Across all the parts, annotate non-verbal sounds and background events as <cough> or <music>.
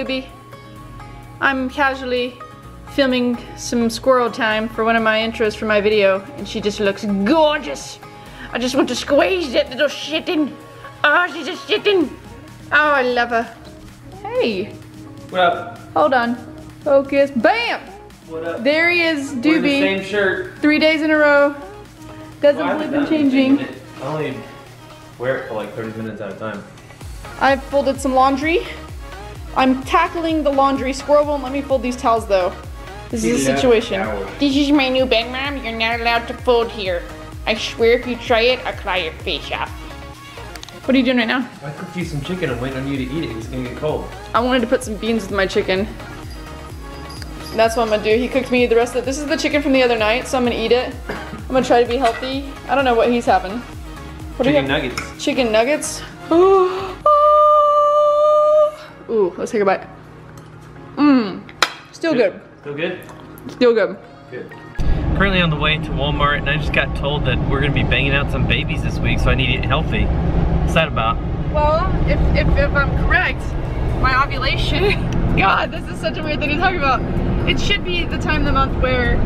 Phoebe. I'm casually filming some squirrel time for one of my intros for my video, and she just looks gorgeous. I just want to squeeze that little shitting. Oh, ah, she's just shitting. Oh, I love her. Hey, What up? hold on. Focus. Bam! What up? There he is, Wear the Doobie. same shirt. Three days in a row. Doesn't Well, believe in changing. I only wear it for like 30 minutes at a time. I've folded some laundry. I'm tackling the laundry. Squirrel won't let me fold these towels though. This is a situation. This is my new bed, Mom. You're not allowed to fold here. I swear if you try it, I'll claw your face off. What are you doing right now? I cooked you some chicken. I'm waiting on you to eat it. It's gonna get cold. I wanted to put some beans with my chicken. That's what I'm gonna do. He cooked me the rest of it. This is the chicken from the other night, so I'm gonna eat it. I'm gonna try to be healthy. I don't know what he's having. What do you Chicken nuggets. Chicken nuggets. <gasps> <gasps> <gasps> Ooh, let's take a bite. Mmm, still good. Still good? Still good. Good. Currently on the way to Walmart, and I just got told that we're gonna be banging out some babies this week, so I need to eat healthy. What's that about? Well, if, if, if I'm correct, my ovulation, <laughs> God, this is such a weird thing to talk about. It should be the time of the month where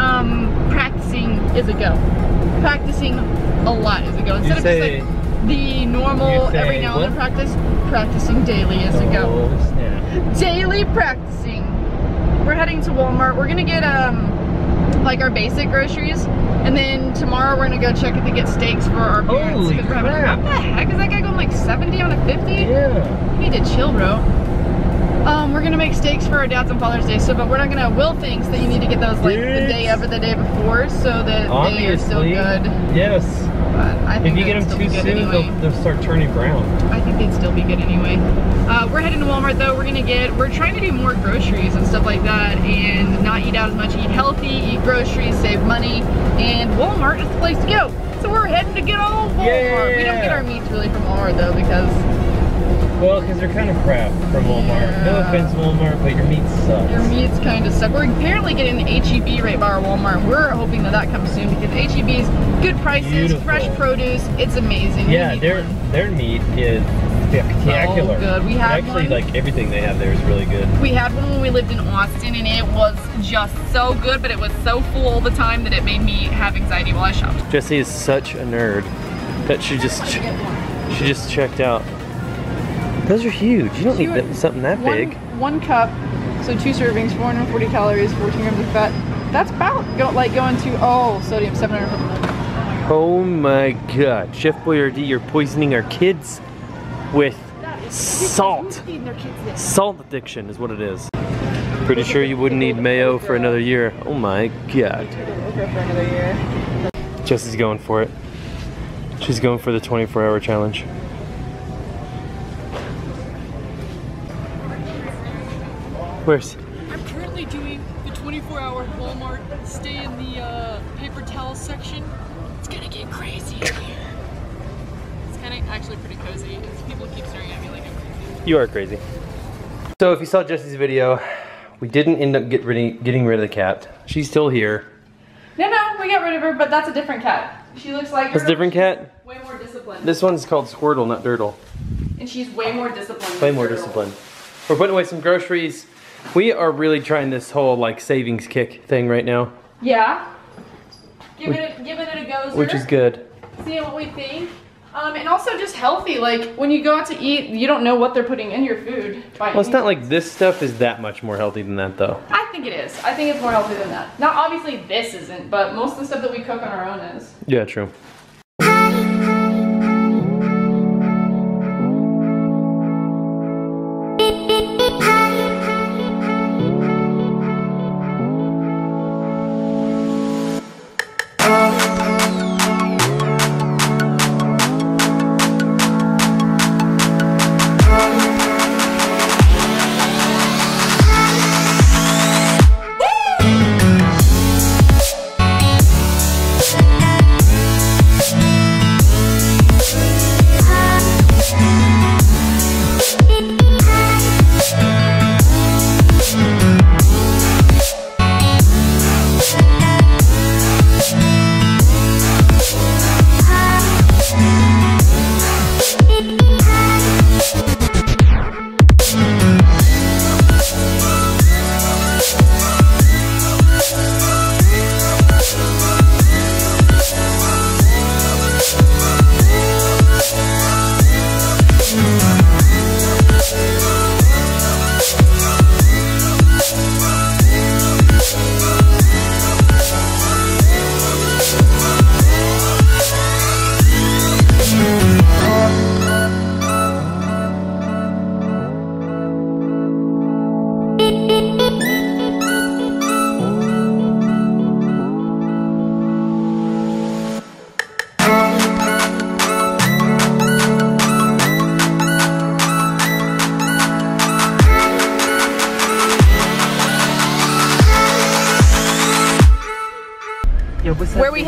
um, practicing is a go. Practicing a lot is a go. Instead of say- just like the normal every now and then practice, practicing daily is a go. Oh, snap. daily practicing. We're heading to Walmart. We're gonna get um like our basic groceries, and then tomorrow we're gonna go check if they get steaks for our parents. Holy we're having- crap. What the heck is that guy going like 70 on a 50? Yeah. You need to chill, bro. Um, we're gonna make steaks for our dads on Father's Day, so but we're not gonna. Will thinks that you need to get those like the day of or the day before, so that they are still good. Yes. But I think If you get them too soon, anyway. they'll, they'll start turning brown. I think they'd still be good anyway. Uh, we're heading to Walmart though. We're gonna get, we're trying to do more groceries and stuff like that and not eat out as much. Eat healthy, eat groceries, save money. And Walmart is the place to go. So we're heading to get all Walmart. We don't get our meats really from Walmart though because Well, because they're kind of crap from Walmart. No offense, Walmart, but your meat sucks. their meats kind of suck. We're apparently getting the HEB right by our Walmart. We're hoping that that comes soon because HEB's good prices, Beautiful. fresh produce. It's amazing. Yeah, their one. their meat is spectacular. So good. We had Actually, one. like everything they have there is really good. We had one when we lived in Austin and it was just so good, but it was so full all the time that it made me have anxiety while I shopped. Jesse is such a nerd that she just she just checked out. Those are huge. You don't need something that One, big. one cup, so two servings, 440 calories, 14 grams of fat. That's about go, like going to, oh, sodium, 700. Oh my god. Chef Boyardee, you're poisoning our kids with salt. Salt addiction is what it is. Pretty sure you wouldn't need mayo for another year. Oh my god. Okay, for another year. Jesse's going for it. She's going for the 24 hour challenge. Where's I'm currently doing the 24-hour Walmart stay in the uh, paper towel section. It's gonna get crazy in <laughs> here. It's kind of actually pretty cozy. People keep staring at me like I'm crazy. You are crazy. So if you saw Jesse's video, we didn't end up get rid getting rid of the cat. She's still here. No, no, we got rid of her, but that's a different cat. She looks like That's a different cat? Way more disciplined. This one's called Squirtle, not Dirtle. and she's way more disciplined. Way more Turtle. disciplined. We're putting away some groceries. We are really trying this whole like savings kick thing right now, Yeah. Giving it, giving it a go. which is good. seeing what we think. Um, and also just healthy. Like when you go out to eat, you don't know what they're putting in your food. Well, it's not like this stuff is that much more healthy than that though. I think it is. I think it's more healthy than that. Now, obviously, this isn't, but most of the stuff that we cook on our own is. Yeah, true.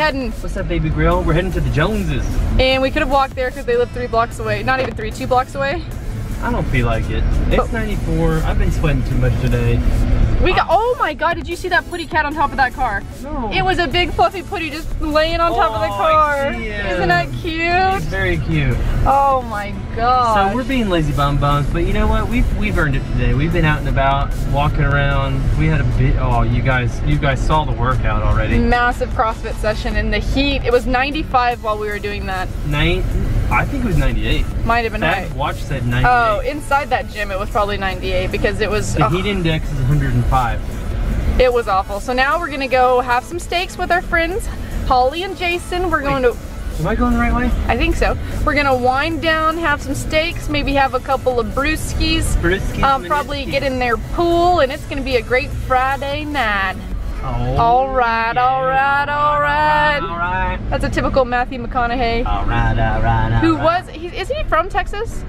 Heading? What's that, baby grill? We're heading to the Joneses. And we could have walked there because they live three blocks away. Not even three, two blocks away. I don't feel like it. It's Oh. 94. I've been sweating too much today. We got, oh my god, did you see that putty cat on top of that car? No. It was a big fluffy putty just laying on top of the Oh, I car. see it. Isn't that It's cute? very cute. Oh my god. So we're being lazy bum bums, but you know what? We've we've earned it today. We've been out and about, walking around. We had a bit. Oh, you guys, you guys saw the workout already. massive CrossFit session in the heat. It was 95 while we were doing that. Nine. I think it was 98. Might have been That right. watch said 98. Oh, inside that gym it was probably 98 because it was the oh, heat index is 105. it was awful. So now we're gonna go have some steaks with our friends, Holly and Jason. We're going to Am I going the right way? I think so. We're gonna wind down, have some steaks, maybe have a couple of brewskis. Brisky. Um, probably get in their pool, and it's gonna be a great Friday night. Oh, All right, all right, all right. All right. That's a typical Matthew McConaughey. All right. All right. All Who right. was? He, isn't he from Texas?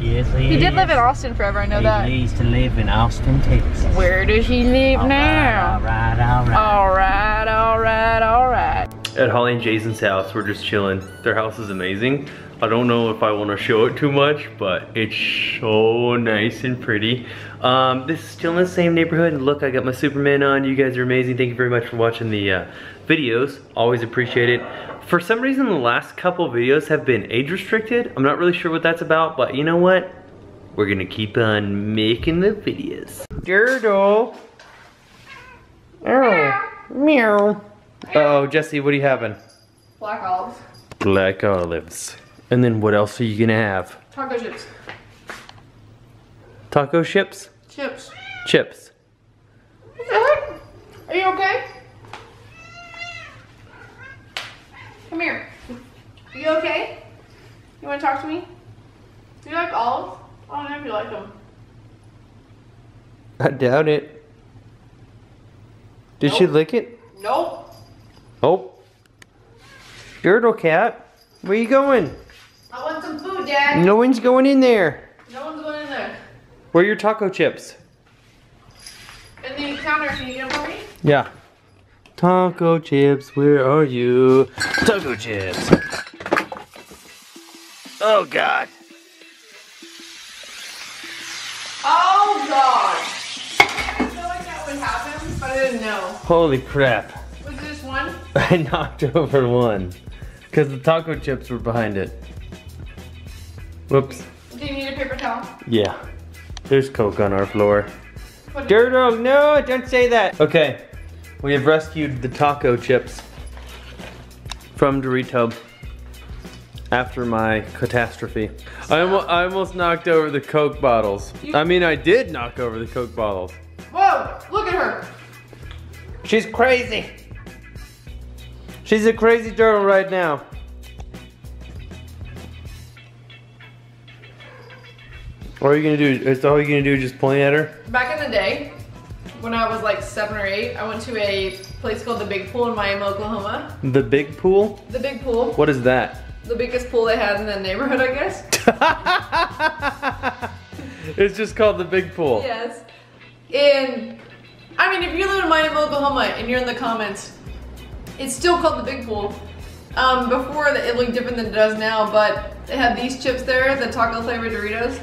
Yes, he, He did live in Austin forever. I know he that. used to live in Austin, Texas. Where does he live All now? right. All right. All right, all right, all right. At Holly and Jason's house, we're just chilling. Their house is amazing. I don't know if I want to show it too much, but it's so nice and pretty. Um, this is still in the same neighborhood. And look, I got my Superman on. You guys are amazing. Thank you very much for watching the uh, videos. Always appreciate it. For some reason, the last couple videos have been age restricted. I'm not really sure what that's about, but you know what? We're gonna keep on making the videos. Dirtle. Oh, meow. Uh oh, Jesse, what are you having? Black olives. Black olives. And then what else are you gonna have? Taco chips. Taco chips? Chips. Chips. What the heck? Are you okay? Come here. Are you okay? You want to talk to me? Do you like olives? I don't know if you like them. I doubt it. Did she Nope. lick it? Nope. Oh. Dirtle cat, where you going? I want some food, Dad. No one's going in there. No one's going in there. Where are your taco chips? In the counter, can you get them for me? Yeah. Taco chips, where are you? Taco chips. Oh God. Oh God. I feel like that would happen, but I didn't know. Holy crap. <laughs> I knocked over one. Because the taco chips were behind it. Whoops. Do you need a paper towel? Yeah. There's Coke on our floor. Dirtle, no, don't say that. Okay, we have rescued the taco chips from Dorito after my catastrophe. I, almo- I almost knocked over the Coke bottles. I mean, I did knock over the Coke bottles. Whoa! Look at her. She's crazy. She's a crazy turtle right now. What are you gonna do? Is all you gonna do just point at her? Back in the day, when I was like seven or eight, I went to a place called the Big Pool in Miami, Oklahoma. The big pool? The Big Pool, What is that? the biggest pool they had in the neighborhood, I guess. <laughs> it's just called the big pool. Yes. And I mean, if you live in Miami, Oklahoma, and you're in the comments, it's still called the Big Pool. Um, before it looked different than it does now, but they had these chips there, the taco flavored Doritos.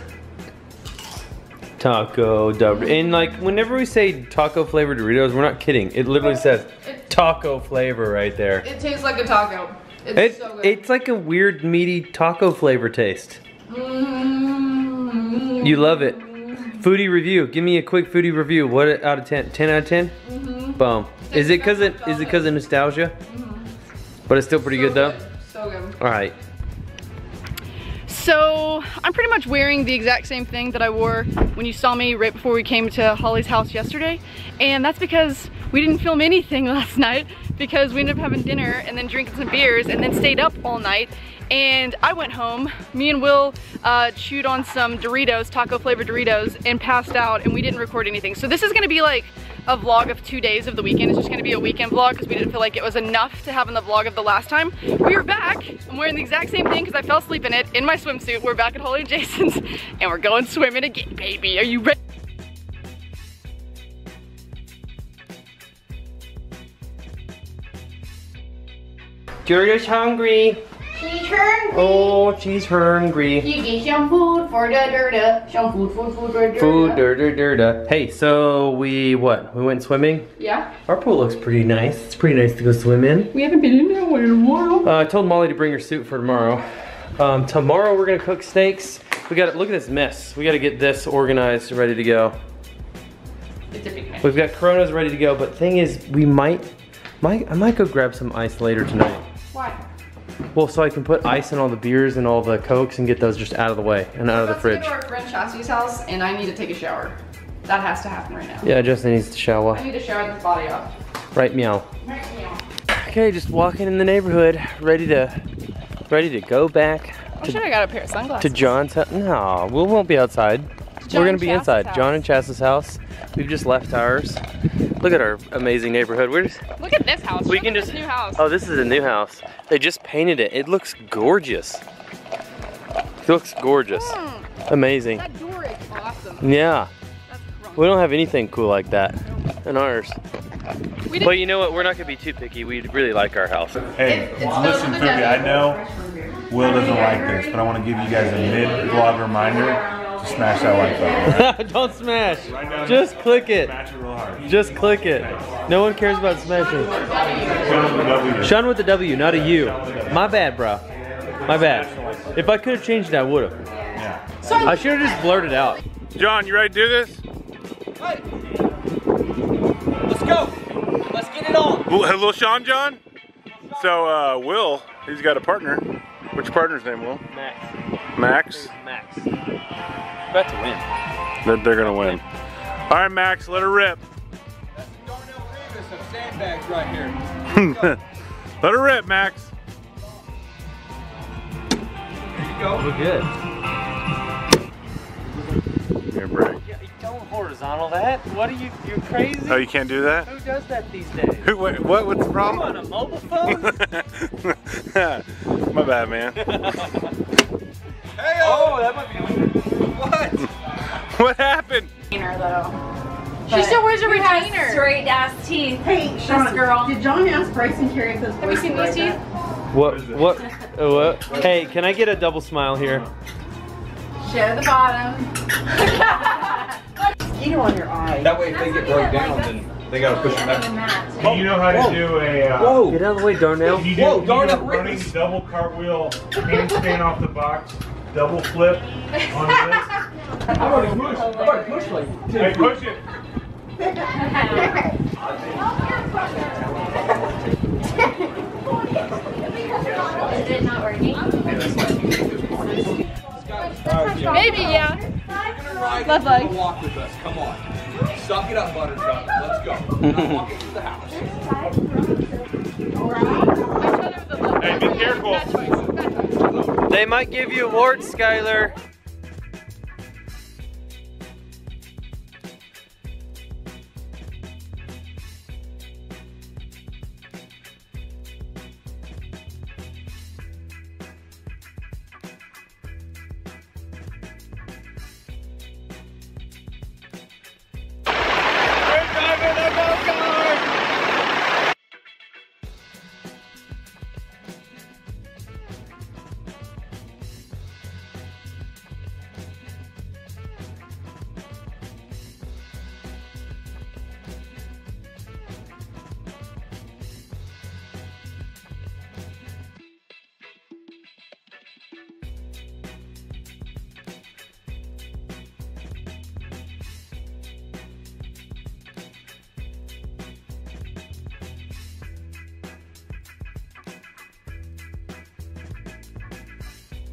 Taco Dor- And like whenever we say taco flavored Doritos, we're not kidding. It literally says It, taco flavor right there. it tastes like a taco. It's It, so good. it's like a weird meaty taco flavor taste. Mm-hmm. You love it. Foodie review. Give me a quick foodie review. What out of 10? 10 out of 10? Mm-hmm. Boom. Is it cuz it is it cuz of nostalgia? But it's still pretty So good though. So good. All right. So I'm pretty much wearing the exact same thing that I wore when you saw me right before we came to Holly's house yesterday. And that's because we didn't film anything <laughs> last night because we ended up having dinner and then drinking some beers and then stayed up all night. And I went home, me and Will uh, chewed on some Doritos, taco flavored Doritos, and passed out and we didn't record anything. So this is gonna be like a vlog of two days of the weekend. It's just gonna be a weekend vlog because we didn't feel like it was enough to have in the vlog of the last time. We are back. I'm wearing the exact same thing because I fell asleep in it in my swimsuit. We're back at Holly and Jason's <laughs> and we're going swimming again, baby. Are you ready? Juria's hungry. She's hungry. Oh, she's hungry. You get some food for the dirta. Some food, food, food for the Food, dur, dur. Hey, so we, what? We went swimming? Yeah. Our pool looks pretty nice. It's pretty nice to go swim in. We haven't been in there in a while. Uh, I told Molly to bring her suit for tomorrow. Um, tomorrow we're gonna cook steaks. We got look at this mess. We got to get this organized, ready to go. It's a big mess. We've got Coronas ready to go, but thing is, we might, might, I might go grab some ice later tonight. Why? Well, so I can put ice in all the beers and all the cokes and get those just out of the way and out of the fridge. go to our friend Chassie's house, and I need to take a shower. That has to happen right now. Yeah, Justin needs to shower. I need to shower this body off. Right, meow. Right meow. Okay, just walking in the neighborhood, ready to, ready to go back I should have got a pair of sunglasses. to John's house. No, we won't be outside. John We're gonna be inside. house. John and Chass's house. We've just left ours. Look at our amazing neighborhood. We're just, Look at this house. we Look can just. new house. Oh, this is a new house. They just painted it. It looks gorgeous. It looks gorgeous. Hmm, Amazing. that door is awesome. Yeah. That's. We don't have anything cool like that in ours. But you know what? We're not gonna be too picky. We really like our house. Hey, It's- it's listen, filled with I know Will doesn't like this, but I want to give you guys a mid-vlog reminder to smash that like button. <laughs> don't smash. Right now, Just click it. It. Just click it. No one cares about smashing. Show them. Sean with the W, not a U. My bad, bro. My bad. If I could have changed it, I would have. Yeah. I should have just blurted out. John, you ready to do this? Let's go. Let's get it on. Well, hello, Sean John. So, uh, Will, he's got a partner. What's your partner's name, Will? Max. Max. Max. About to win. They're, they're gonna win. All right, Max, let her rip. sandbags <laughs> right here. let her rip, Max. We're good. Here, break. Yeah, don't horizontal that. What are you? You're crazy. Oh, you can't do that? Who does that these days? Who? Wait, what? What's the You problem? on a mobile phone? <laughs> My bad, man. <laughs> Hey, oh, that might be What? <laughs> What happened? She still wears a retainer. Straight ass teeth. Hey, Sean, girl. Did John ask Bryson Carey if those Have you seen these teeth? what? What? uh, what? Hey, can I get a double smile here? Show the bottom. That way, if they get broke down, then they gotta push them back. Do you know how to do a? Uh, Whoa! Get out of the way, Darnell. You do, Whoa, you darn do it, a running double cartwheel, handstand off the box, double flip on this. I've already pushed. I've already pushed like Hey, push it. <laughs> Is it not working? Maybe, yeah. Ride Left leg. walk with us. Come on. Suck it up, Buttercup. Let's go. <laughs> We're not walking through the house. Hey, be careful. Bad choice. Bad choice. They might give you awards, Skylar.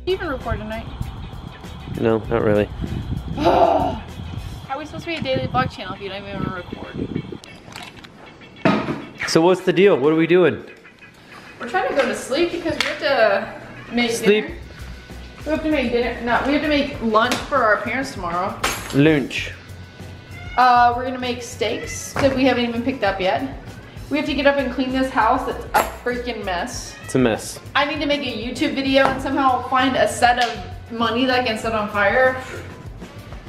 You even record tonight. No, not really. How <sighs> are we supposed to be a daily vlog channel if you don't even record? So what's the deal? What are we doing? We're trying to go to sleep because we have to make Sleep. dinner. We have to make dinner. No, we have to make lunch for our parents tomorrow. Lunch. Uh, we're gonna make steaks that we haven't even picked up yet. We have to get up and clean this house. It's a freaking mess. It's a mess. I need to make a YouTube video and somehow find a set of money that I can set on fire.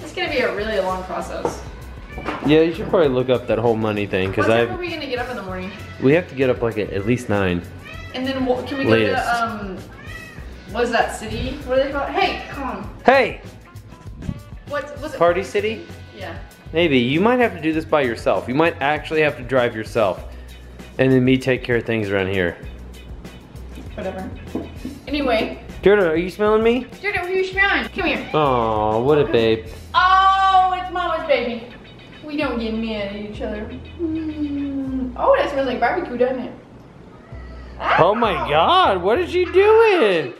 It's gonna be a really long process. Yeah, you should probably look up that whole money thing because What I time are we gonna get up in the morning? we have to get up like at, at least nine. And then what, can we go Latest. to um, what is that city? What are they called? Hey, come on. Hey, What was it? Party City? Yeah. Maybe. You might have to do this by yourself. You might actually have to drive yourself. And then me take care of things around here. Whatever. Anyway, Gerda, are you smelling me? Jordan, who you smelling? Come here. Oh, what a babe. Oh, it's Mama's baby. We don't get mad at each other. Mm. Oh, that smells like barbecue, doesn't it? Oh my god, what is she doing?